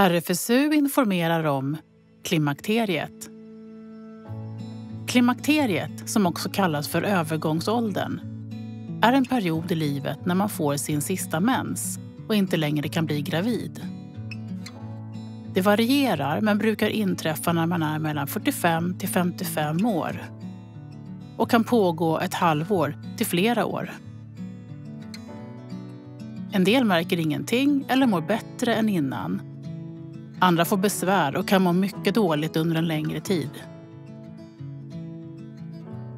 RFSU informerar om klimakteriet. Klimakteriet, som också kallas för övergångsåldern, är en period i livet när man får sin sista mens och inte längre kan bli gravid. Det varierar men brukar inträffa när man är mellan 45 till 55 år och kan pågå ett halvår till flera år. En del märker ingenting eller mår bättre än innan. Andra får besvär och kan må mycket dåligt under en längre tid.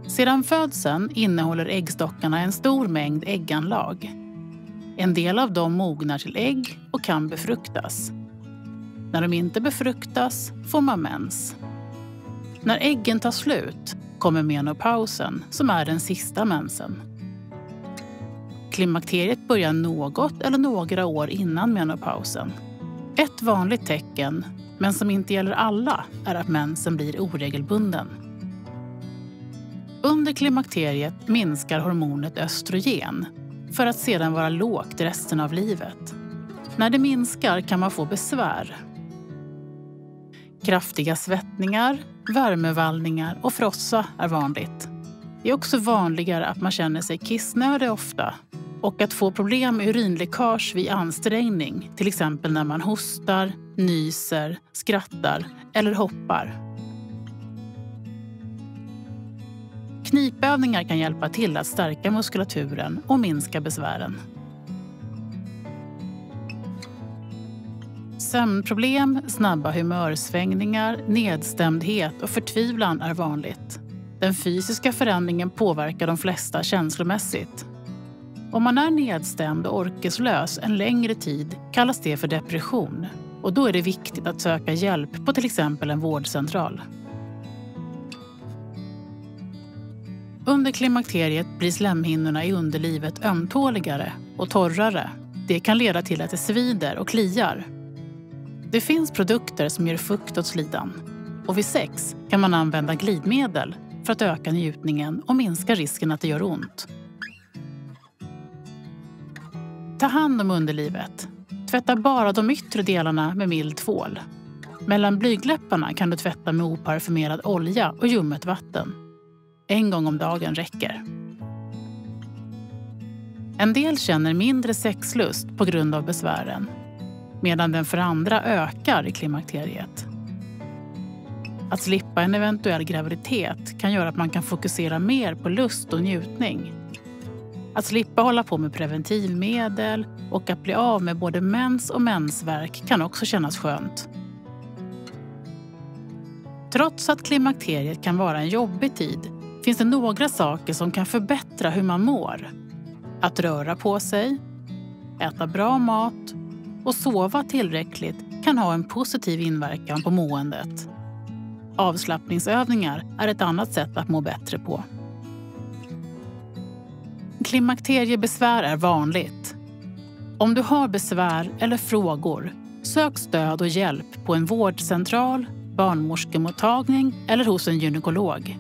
Sedan födseln innehåller äggstockarna en stor mängd ägganlag. En del av dem mognar till ägg och kan befruktas. När de inte befruktas får man mens. När äggen tar slut kommer menopausen, som är den sista mensen. Klimakteriet börjar något eller några år innan menopausen. Ett vanligt tecken, men som inte gäller alla, är att mensen blir oregelbunden. Under klimakteriet minskar hormonet östrogen för att sedan vara lågt resten av livet. När det minskar kan man få besvär. Kraftiga svettningar, värmevallningar och frossa är vanligt. Det är också vanligare att man känner sig kissnödig ofta och att få problem med urinläckage vid ansträngning, till exempel när man hostar, nyser, skrattar eller hoppar. Knipövningar kan hjälpa till att stärka muskulaturen och minska besvären. Sömnproblem, snabba humörsvängningar, nedstämdhet och förtvivlan är vanligt. Den fysiska förändringen påverkar de flesta känslomässigt. Om man är nedstämd och orkeslös en längre tid kallas det för depression och då är det viktigt att söka hjälp på till exempel en vårdcentral. Under klimakteriet blir slemhinnorna i underlivet ömtåligare och torrare. Det kan leda till att det svider och kliar. Det finns produkter som ger fukt åt slidan. Och vid sex kan man använda glidmedel för att öka njutningen och minska risken att det gör ont. Ta hand om underlivet. Tvätta bara de yttre delarna med mild tvål. Mellan blygdläpparna kan du tvätta med oparfumerad olja och ljummet vatten. En gång om dagen räcker. En del känner mindre sexlust på grund av besvären medan den för andra ökar i klimakteriet. Att slippa en eventuell graviditet kan göra att man kan fokusera mer på lust och njutning. Att slippa hålla på med preventivmedel och att bli av med både mens och mensvärk kan också kännas skönt. Trots att klimakteriet kan vara en jobbig tid finns det några saker som kan förbättra hur man mår. Att röra på sig, äta bra mat och sova tillräckligt kan ha en positiv inverkan på måendet. Avslappningsövningar är ett annat sätt att må bättre på. Klimakteriebesvär är vanligt. Om du har besvär eller frågor, sök stöd och hjälp på en vårdcentral, barnmorskemottagning eller hos en gynekolog.